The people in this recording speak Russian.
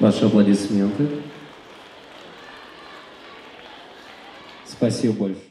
Ваши аплодисменты. Спасибо большое.